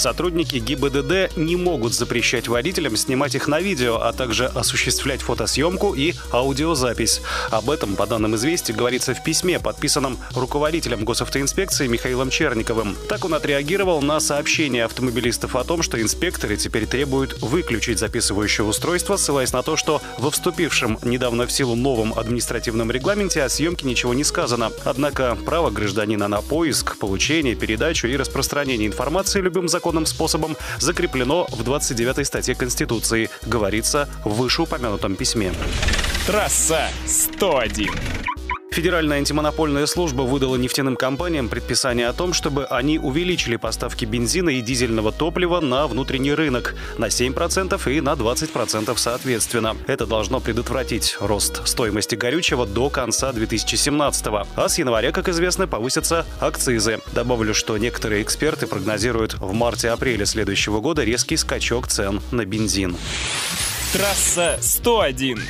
Сотрудники ГИБДД не могут запрещать водителям снимать их на видео, а также осуществлять фотосъемку и аудиозапись. Об этом, по данным известий, говорится в письме, подписанном руководителем госавтоинспекции Михаилом Черниковым. Так он отреагировал на сообщение автомобилистов о том, что инспекторы теперь требуют выключить записывающее устройство, ссылаясь на то, что во вступившем недавно в силу новом административном регламенте о съемке ничего не сказано. Однако право гражданина на поиск, получение, передачу и распространение информации любым законом законным способом закреплено в 29 статье Конституции, говорится в вышеупомянутом письме. Трасса 101. Федеральная антимонопольная служба выдала нефтяным компаниям предписание о том, чтобы они увеличили поставки бензина и дизельного топлива на внутренний рынок на 7% и на 20% соответственно. Это должно предотвратить рост стоимости горючего до конца 2017 -го. А с января, как известно, повысятся акцизы. Добавлю, что некоторые эксперты прогнозируют в марте-апреле следующего года резкий скачок цен на бензин. Трасса 101.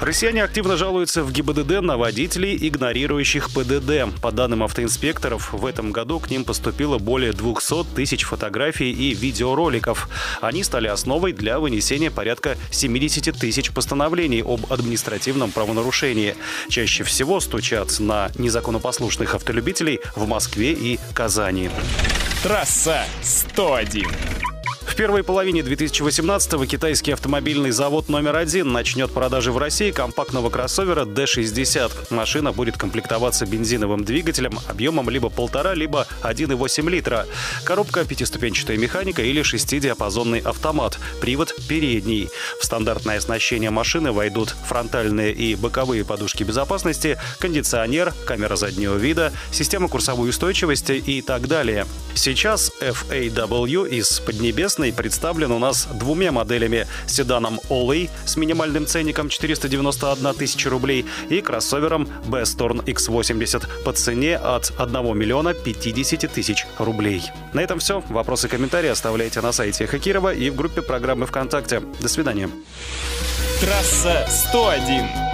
Россияне активно жалуются в ГИБДД на водителей, игнорирующих ПДД. По данным автоинспекторов, в этом году к ним поступило более 200 тысяч фотографий и видеороликов. Они стали основой для вынесения порядка 70 тысяч постановлений об административном правонарушении. Чаще всего стучат на незаконопослушных автолюбителей в Москве и Казани. Трасса 101. Первой половине 2018-го китайский автомобильный завод номер один начнет продажи в России компактного кроссовера D60. Машина будет комплектоваться бензиновым двигателем объемом либо полтора, либо 1,8 литра. Коробка пятиступенчатая механика или шестидиапазонный автомат. Привод передний. В стандартное оснащение машины войдут фронтальные и боковые подушки безопасности, кондиционер, камера заднего вида, система курсовой устойчивости и так далее. Сейчас FAW из Поднебесной Красный представлен у нас двумя моделями. Седаном Olay с минимальным ценником 491 тысяча рублей и кроссовером B-Storm X80 по цене от 1 миллиона 50 тысяч рублей. На этом все. Вопросы и комментарии оставляйте на сайте Хакирова и в группе программы ВКонтакте. До свидания. Трасса 101.